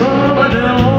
Over the ocean,